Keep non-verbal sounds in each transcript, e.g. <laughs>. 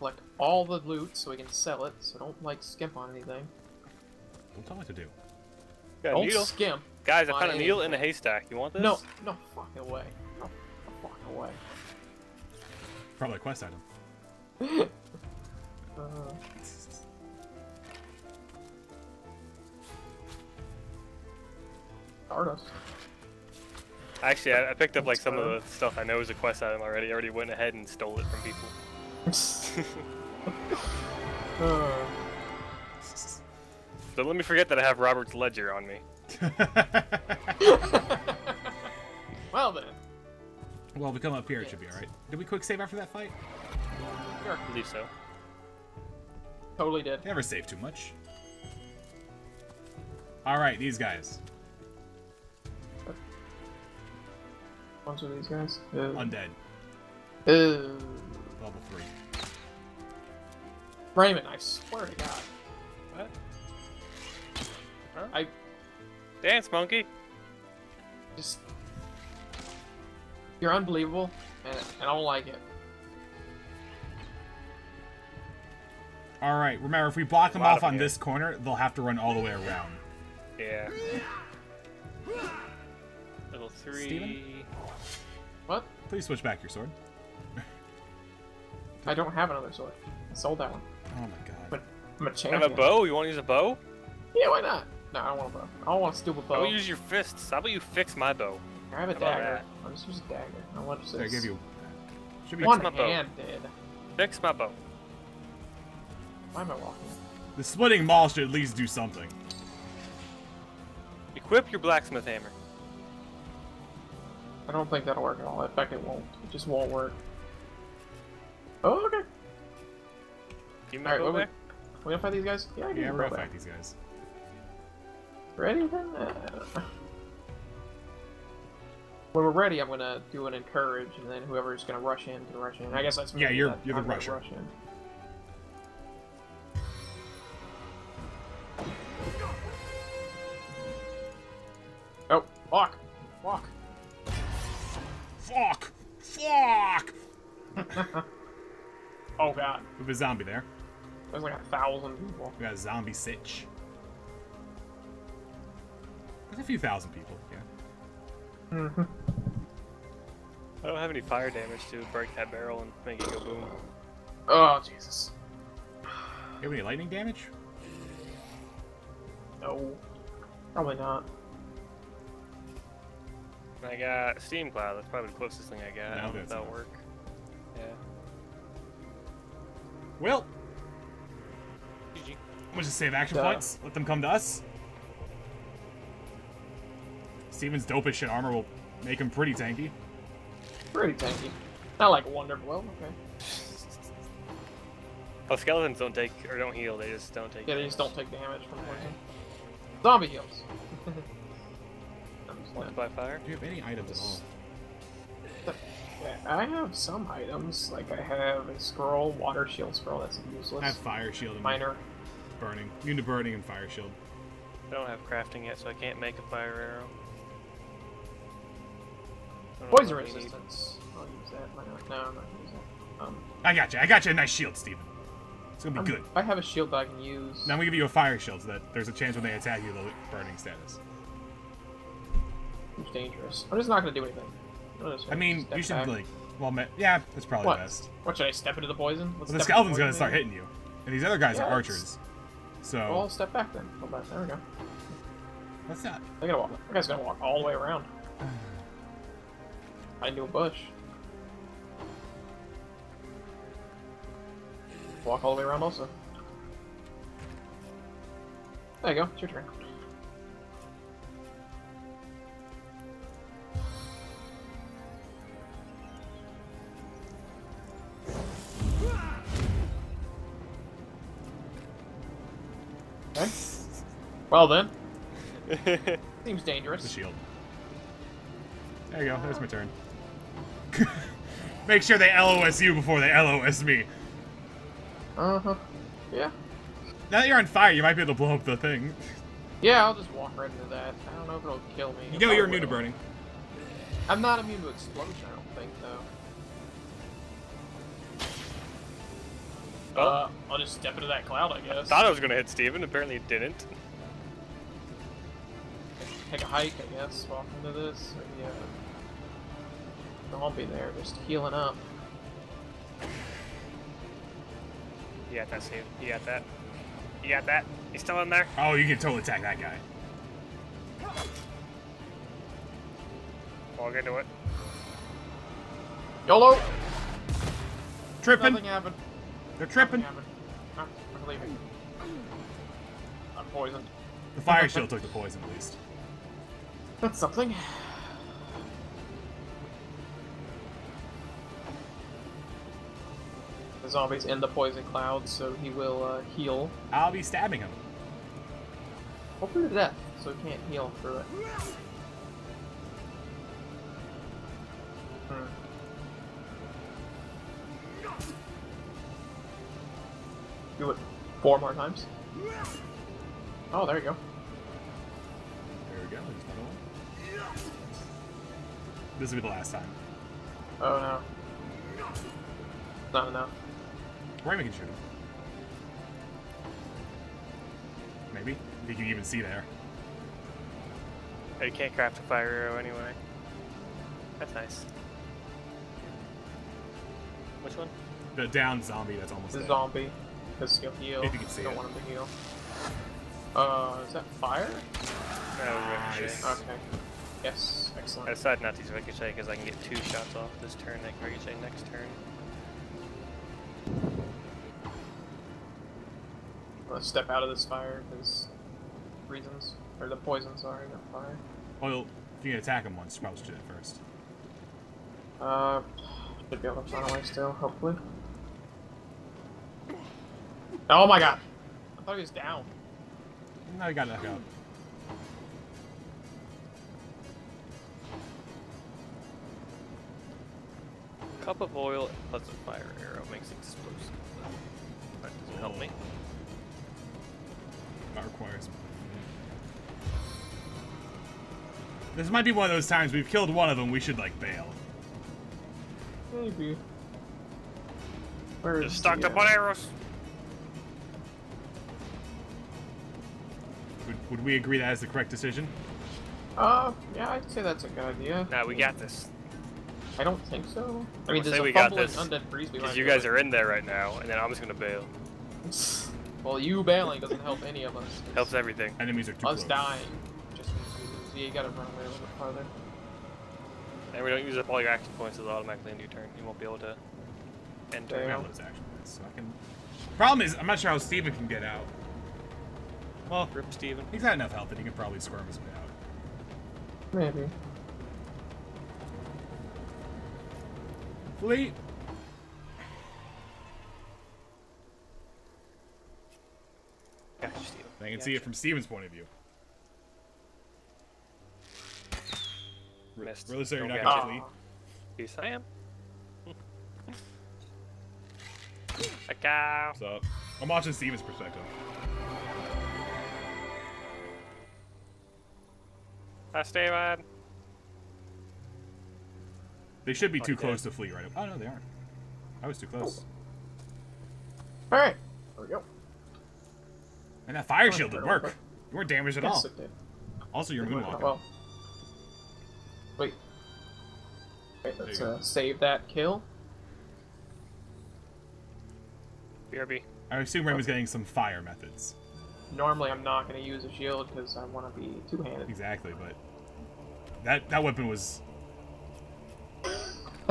collect all the loot so we can sell it. So don't like skimp on anything. Don't tell me what to do. Got a don't needle. skimp. Guys, I found a needle in anything. a haystack. You want this? No, no fucking way. No, no fucking way. Probably a quest item. <laughs> Uh, Stardust. Actually, I, I picked up like some of the stuff I know is a quest item already. I already went ahead and stole it from people. Uh, So let me forget that I have Robert's ledger on me. <laughs> well then. well, if we come up here, it should be alright. Did we quick save after that fight? Sure. I believe so. Totally did. Never save too much. Alright, these guys. Bunch of these guys. Uh, Undead. uh, Level 3. Raymond, I swear to God. What? Huh? I Dance monkey. just. You're unbelievable, and I don't like it. Alright, remember, if we block them off of on them. this corner, they'll have to run all the way around. Yeah. Level three. Steven? What? Please switch back your sword. I don't have another sword. I sold that one. Oh my god. But I'm a I champion. have a bow. You want to use a bow? Yeah, why not? No, I don't want a bow. I don't want a stupid How bow. about use your fists? How about you fix my bow? I have a How dagger. I'll just use a dagger. I want So I this. give you. Should be one my bow. handed. Fix my bow. Why am I walking? The splitting maul should at least do something. Equip your blacksmith hammer. I don't think that'll work at all. In fact, it won't. It just won't work. Oh, okay. Give me my Alright, bow what we, back. we gonna fight these guys? Yeah, I can Yeah, we're gonna back. fight these guys. Ready then? Uh, when we're ready, I'm gonna do an encourage, and then whoever's gonna rush in can rush in. I guess that's me. Yeah, you're- that you're the I'm gonna rusher. Rush in. Oh, walk, walk. Fuck! Fuck! <laughs> Oh god, We have a zombie there. There's like a thousand people. We got a zombie sitch. There's a few thousand people, yeah. Mm-hmm. I don't have any fire damage to break that barrel and make it go boom. Oh Jesus. You have any lightning damage? No, probably not. I got steam cloud. That's probably the closest thing I got. No, I don't know if that'll enough. work. Yeah. Well, GG. We'll just save action Duh. points. Let them come to us. Steven's dope as shit armor will make him pretty tanky. Pretty tanky. Not like wonderful. Well, okay. Oh, skeletons don't take or don't heal. They just don't take. Yeah, they damage. just don't take damage from poison. Zombie heals. I'm just Once by fire. Do you have any items at all? Yeah, I have some items, like I have a scroll, water shield scroll, that's useless. I have fire shield and Minor. Burning. Immune to burning and fire shield. I don't have crafting yet, so I can't make a fire arrow. I don't know Poison what we need. resistance. I'll use that. Minor. No, I'm not gonna use that. Um, I got you. I got you a nice shield, Steven. It's gonna I'm- be good. I have a shield that I can use. Now I'm gonna give you a fire shield so that there's a chance when they attack you, they'll burning status. It's dangerous. I'm just not gonna do anything. I'm just I gonna mean, you should back. like, well, ma- yeah, that's probably What? best. What should I step into the poison? Let's Well, the step into skeleton's gonna poison, start hitting you, and these other guys Yeah, are it's- archers. So Well, I'll step back then. Go back. There we go. what's that? They're gonna walk. That guy's gonna walk all the way around. Into a bush. Walk all the way around also. There you go. It's your turn. Well then, <laughs> seems dangerous. The shield. There you go. There's my turn. <laughs> Make sure they LOS you before they LOS me. Uh huh. Yeah. Now that you're on fire, you might be able to blow up the thing. Yeah, I'll just walk right into that. I don't know if it'll kill me. You know you're probably immune to burning. I'm not immune to explosion, I don't think, though. Oh, Uh, I'll just step into that cloud, I guess. I thought I was gonna hit Steven, apparently it didn't. Take a hike, I guess, walk into this. Yeah. I'll be there, just healing up. You got that, Steven. You got that. You got that. He's still in there. Oh, you can totally attack that guy. Walk into it. YOLO! Tripping. Nothing happened. They're tripping. Nothing happened. I'm leaving. I'm poisoned. The fire shield took the poison at least. That's something. The zombie's in the poison cloud, so he will uh, heal. I'll be stabbing him. Hopefully to death, so he can't heal through it. Hmm. Do it four more times. Oh, there you go. There we go. There's another one. This will be the last time. Oh no. Not enough. Raymond can shoot him. Maybe. If you can even see there. Oh, you can't craft a fire arrow anyway. That's nice. Which one? The down zombie that's almost The dead. zombie. Because he'll heal. If you can see Don't it. want him to heal. Uh, is that fire? No, ricochet. Nice. Okay. Yes, I excellent. decided not to use ricochet because I can get two shots off this turn. I can ricochet next turn. I'm gonna step out of this fire because reasons. Or the poison, sorry, not fire. Well, if you can attack him once, probably should do it first. Uh, should be able to run away still, hopefully. Oh my god! I thought he was down. Now he got to go. Cup of oil plus a fire arrow makes explosive. That doesn't help me. That requires. This might be one of those times we've killed one of them. We should like bail. Maybe. Where Just is stocked up on arrows. Would, would we agree that is the correct decision? Uh, yeah, I'd say that's a good idea. Nah, we got this. I don't think so. I mean, We'll there's a we got this, undead freeze behind Because you guys are in there right now, and then I'm just gonna bail. <laughs> Well, you bailing doesn't help any of us. Helps everything. Enemies are too Us close. dying. Just means we lose. Yeah, you gotta run away a little bit farther. And we don't use up all your action points, it'll automatically end your turn. You won't be able to end turn. Damn. All those action points, so I can. Problem is, I'm not sure how Steven can get out. Well, Rip Steven. he's got enough health that he can probably squirm his way out. Maybe. Fleet. Gotcha, Steven. I can see it from Steven's point of view. Missed. Really sorry you're not gonna flee. Oh. Yes, I am. A cow. What's up? I'm watching Steven's perspective. Hi, Steven. They should be too Okay. close to flee right Oh no, they aren't. I was too close. Alright. There we go. And that fire Oh, shield didn't work. You weren't damaged at Yes, all. it did. Also, you're It moonwalking. Well. Wait. Wait, let's uh, save that kill. BRB. I assume Raymond's getting some fire methods. Normally, I'm not going to use a shield because I want to be two-handed. Exactly, but that that weapon was.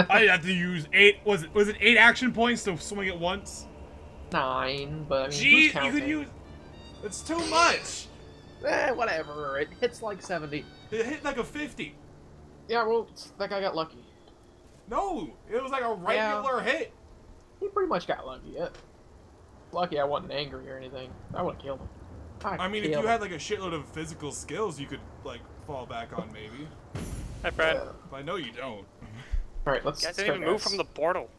<laughs> I have to use eight. Was it was it eight action points to swing it once? Nine, but I mean, Jeez, who's you could use. It's too much. Eh, whatever. It hits like 70. It hit like a fifty. Yeah, well, that guy got lucky. No, it was like a regular hit. He pretty much got lucky. Yeah. Lucky I wasn't angry or anything. I would have killed him. I mean, if you him. had like a shitload of physical skills, you could like fall back on maybe. Hi, Fred. Yeah. But I know you don't. <laughs> All right, let's. You guys let's didn't go, even move from the portal.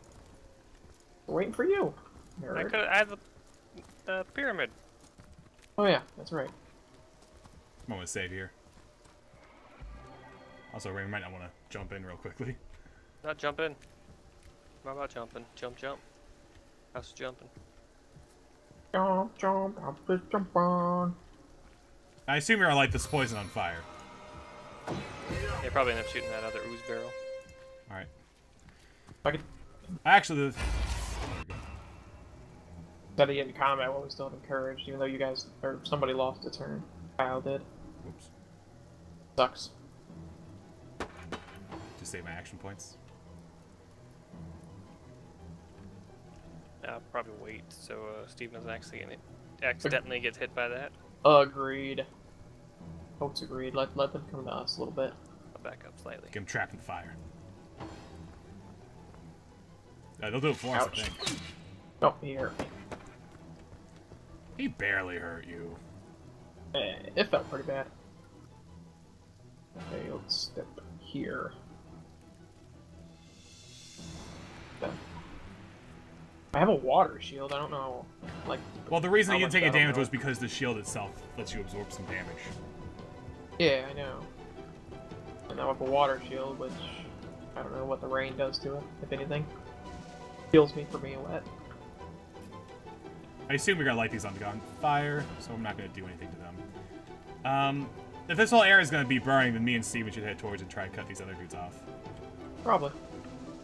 We're waiting for you. I nerd. could have had the, the pyramid. Oh yeah, that's right. I'm gonna save here. Also, Raymond might not want to jump in real quickly. <laughs> Not jump in. Not about jumping. Jump, jump. How's jumping? Jump, jump, jump, jump, jump on. I assume you're like this poison on fire. They probably end up shooting that other ooze barrel. All right. If I could Actually, the. There we go. instead of getting combat while we still have encouraged, even though you guys or somebody lost a turn. Kyle did. Whoops. Sucks. To save my action points. I'll probably wait so uh, Steve doesn't actually get accidentally gets hit by that. Agreed. Folks agreed. Let let them come to us a little bit. I'll back up slightly. Get him trapped in fire. Uh, they'll do it for us, I Ouch. think. Oh, he hurt me. He barely hurt you. Eh, it felt pretty bad. Okay, let's step here. I have a water shield. I don't know, like. Well, the reason you didn't take a damage was because the shield itself lets you absorb some damage. Yeah, I know. And now I have a water shield, which I don't know what the rain does to it, if anything. Heals me for being wet. I assume we're gonna light these on fire, so I'm not gonna do anything to them. Um, if this whole area is gonna be burning, then me and Steven should head towards and try to cut these other dudes off. Probably.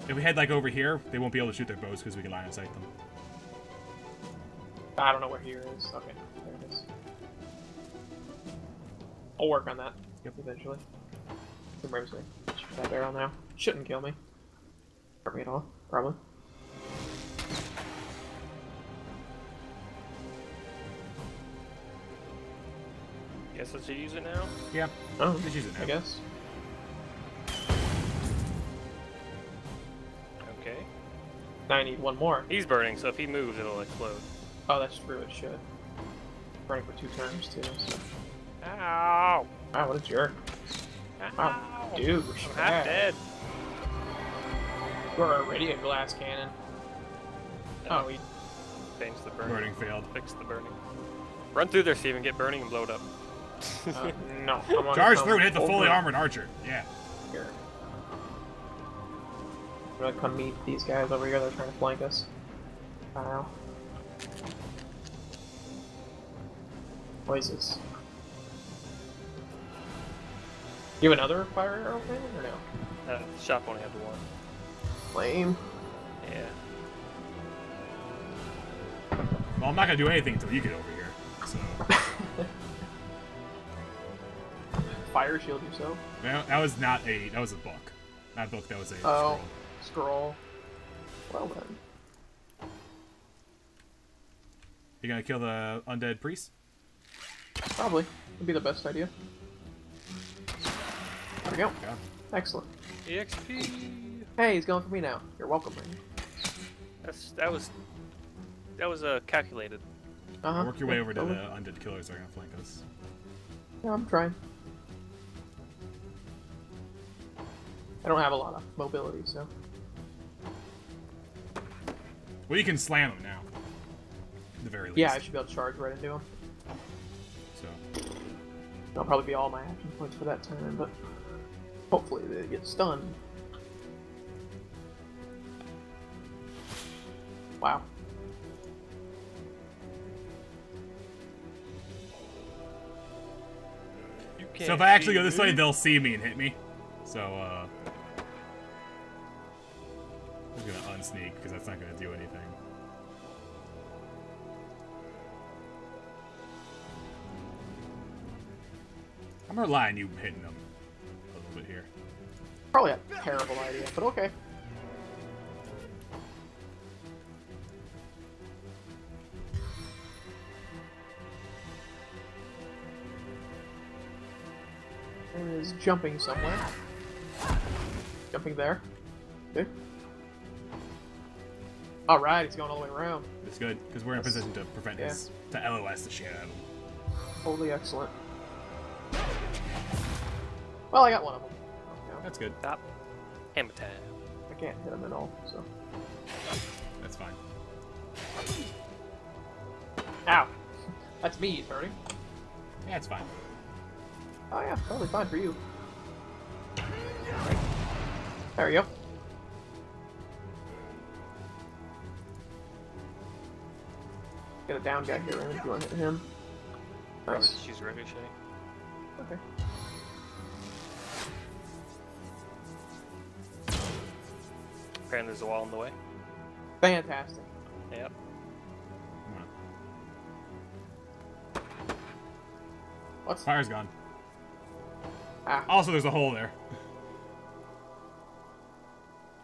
If we head like over here, they won't be able to shoot their bows because we can line of sight them. I don't know where here is. Okay, there it is. I'll work on that. Yep. Eventually. Me? Shoot that barrel now. Shouldn't kill me. Hurt me at all. Probably. Guess let's use it now. Yeah, Oh, just use it now. I guess. Okay. Now I need one more. He's burning, so if he moves, it'll explode. Oh, that's true. It should. Running for two turns too. So. Ow! Wow, what a jerk. Wow, Ow! douche. I'm half dead. We're already a glass cannon. Oh, he Change the burning. Burning failed. Fix the burning. Run through there, Steven. Get burning and blow it up. Uh, no. <laughs> I'm Charge come through and hit the fully armored archer. Yeah. Here. I'm gonna come meet these guys over here. They're trying to flank us. Wow. What is this? You have another fire arrow cannon or no? Uh, the shop only had one. Lame. Yeah. Well, I'm not gonna do anything until you get over here. So <laughs> Fire shield yourself. that, that was not a that was a book, not a book. That was a Oh, scroll. scroll. Well then. You gonna kill the undead priest? Probably. Would be the best idea. There we go. Yeah. Excellent. EXP. Hey, he's going for me now. You're welcome, man. That's that was that was uh calculated. Uh-huh. Work your way over to totally. the undead killers that are gonna flank us. Yeah, I'm trying. I don't have a lot of mobility, so. Well, you can slam them now. At the very least. Yeah, I should be able to charge right into him. So That'll probably be all my action points for that turn, but hopefully they get stunned. Wow. So if I actually go this way, they'll see me and hit me. So, uh... I'm gonna unsneak, because that's not gonna do anything. I'm relying you hitting them a little bit here. Probably a terrible idea, but okay. There is jumping somewhere. Jumping there. Okay. Alright, he's going all the way around. It's good, because we're in a That's- position to prevent yeah. his... to LOS the shit out of him. Totally excellent. Well, I got one of them. Yeah, That's good. Stop. Hammer time. I can't hit him at all, so. That's fine. Ow! That's me he's hurting. Yeah, it's fine. Oh yeah, totally fine for you. There we go. Get a down guy here, Raymond, if you want to hit him. Probably Nice. just use ricochet. Okay. Apparently there's a wall in the way. Fantastic. Yep. What's Fire's gone. ah? Also, there's a hole there.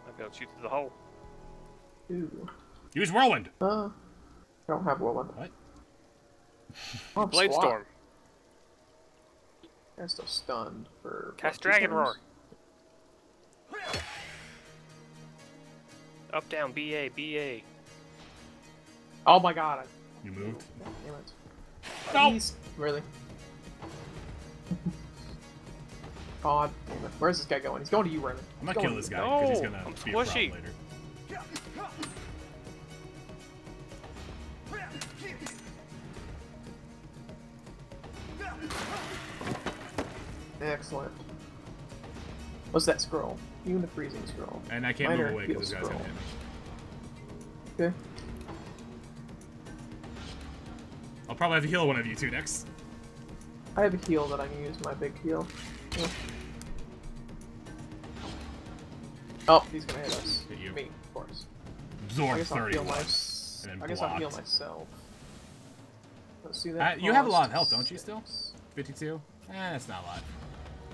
Might be able to shoot through the hole. Ooh. Use whirlwind. Uh, I don't have whirlwind. What? Oh, I Blade SWAT. storm. I'm still stunned for. Cast what, two dragon turns? roar. Up down B A B A. Oh my god! I, You moved. damn it. No. Please. Really? God damn it. Where's this guy going? He's going to you, Raymond. I'm not He's killing going this guy because he's gonna I'm be a problem later. Excellent. What's that scroll? Even the freezing scroll. And I can't Minor move away because this guy's gonna hit me. Okay. I'll probably have to heal one of you two next. I have a heal that I can use my big heal. Yeah. Oh, he's gonna hit us. Hit you. Me, of course. I Absorb guess I'll 30. heal my. I guess I'll heal myself. Let's see that. Uh, you have a lot of health, don't you, still? 52? Eh, that's not a lot.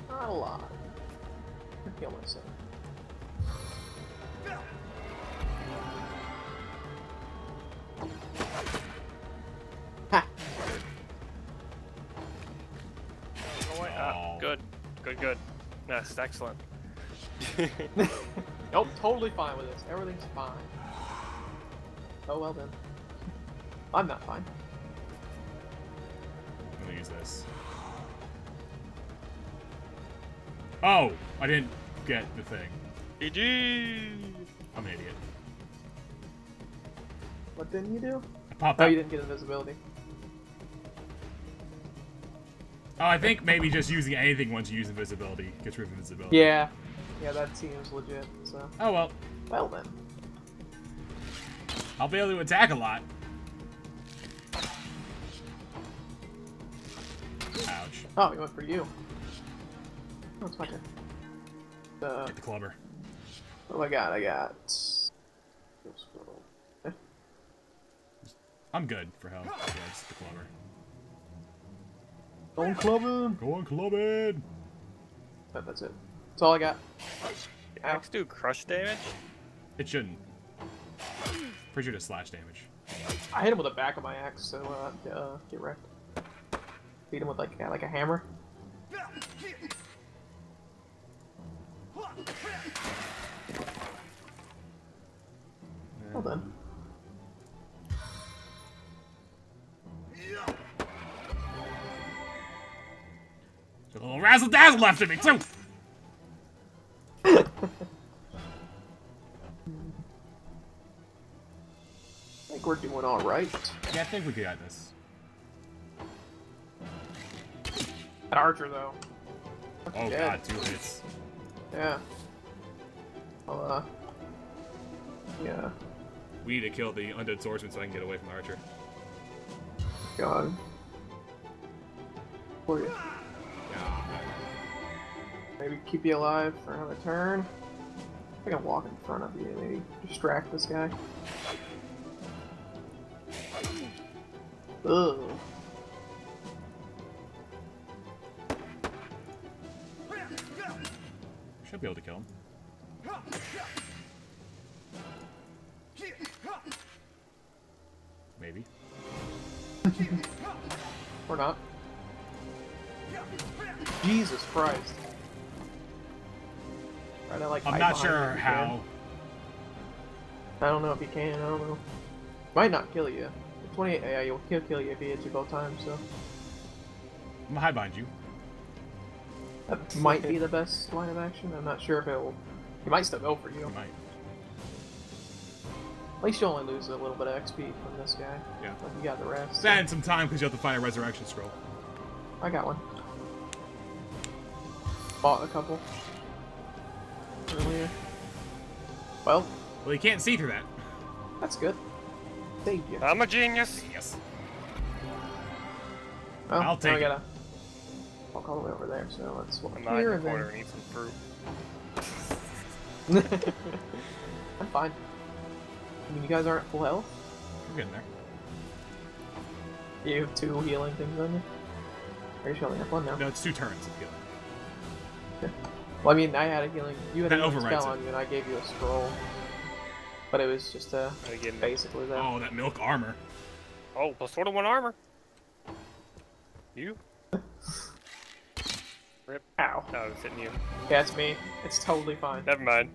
Not a lot. I heal myself. Ha! Oh, wait. Ah, good. Good, good. That's excellent. <laughs> Nope, totally fine with this. Everything's fine. Oh well then. <laughs> I'm not fine. I'm gonna use this. Oh! I didn't get the thing. GG! I'm an idiot. What didn't you do? I popped Oh, up. you didn't get invisibility. Oh, I think maybe just using anything once you use invisibility gets rid of invisibility. Yeah. Yeah, that seems legit, so. Oh well. Well then. I'll be able to attack a lot. Ouch. Oh, he went for you. Oh, it's my turn. Uh, Get the clubber. what do I got? I got. I'm good for health. Yeah, it's the clubber. Don't club him! Go on, clubbing! But that's it. That's all I got. Axe do crush damage? It shouldn't. Pretty sure to slash damage. I hit him with the back of my axe, so uh, uh get wrecked. Beat him with like yeah, like a hammer. Well done. There's a little razzle dazzle left in me too. <laughs> I think we're doing all right. Yeah, I think we got this. That archer though. Oh Dead. god, two hits. Yeah. Well, uh. Yeah. We need to kill the undead swordsman so I can get away from the archer. God. For you. Maybe keep you alive for another turn. I can walk in front of you, maybe distract this guy. Ugh. Should be able to kill him. Maybe. Or not. Jesus Christ. Right, I like I'm not sure you can. how. I don't know if you can, I don't know. Might not kill you. 28, yeah, you'll kill, kill you if he hits you both times, so. I'm gonna hide behind you. That might be the best line of action. I'm not sure if it'll. He might still go for you. You might. At least you only lose a little bit of XP from this guy. Yeah. Like you got the rest. Spend some time because you have to find a resurrection scroll. I got one. Bought a couple. Earlier. Well, Well, you can't see through that. that's good. Thank you. I'm a genius. Yes. Oh, I'll now take I it. gotta walk all the way over there, so let's walk I'm not in here the and corner and eat some fruit. <laughs> I'm fine. I mean, you guys aren't full health? We're getting there. You have two healing things on you? Are you only have one now? No, it's two turns of healing. Well, I mean, I had a healing... You had a That healing spell it. on you, and I gave you a scroll. But it was just, uh, And again, basically that. Oh, that milk armor. oh, plus four to one armor. You? Ow. No, it's hitting you. Yeah, it's me. It's totally fine. Never mind.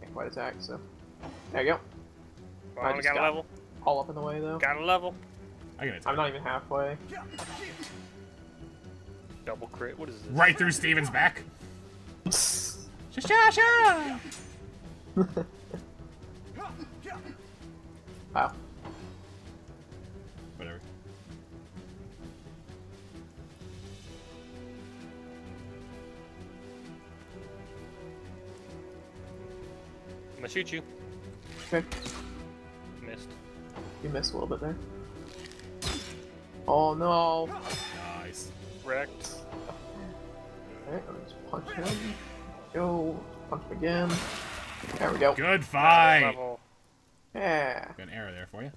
Can't quite attack, so... There you go. Come I on, just got a level. All up in the way, though. Got a level. I can attack. I'm not even halfway. Double crit. What is this? Right through Steven's back. Sha-sha-sha! <laughs> Wow. Gonna shoot you. Okay. Missed. You missed a little bit there. Oh no! Nice. Wrecked. Alright, let's punch him. Go. Punch him again. There we go. Good Got fight. Yeah. Got an arrow there for you.